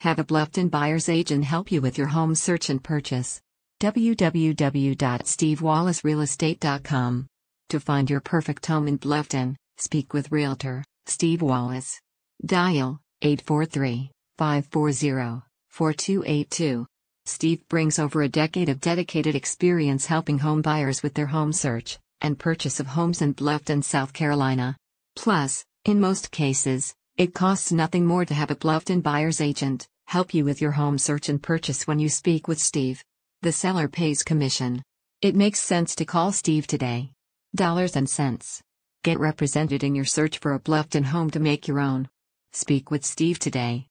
Have a Bluffton buyer's agent help you with your home search and purchase. www.stevewallacerealestate.com. To find your perfect home in Bluffton, speak with Realtor Steve Wallace. Dial 843 540 4282. Steve brings over a decade of dedicated experience helping home buyers with their home search and purchase of homes in Bluffton, South Carolina. Plus, in most cases, it costs nothing more to have a Bluffton buyer's agent help you with your home search and purchase when you speak with Steve. The seller pays commission. It makes sense to call Steve today. Dollars and cents. Get represented in your search for a Bluffton home to make your own. Speak with Steve today.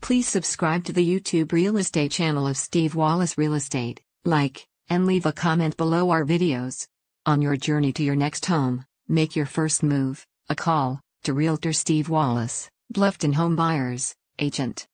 Please subscribe to the YouTube real estate channel of Steve Wallace Real Estate, like, and leave a comment below our videos. On your journey to your next home, make your first move, a call to Realtor Steve Wallace, Bluffton Home Buyers, Agent.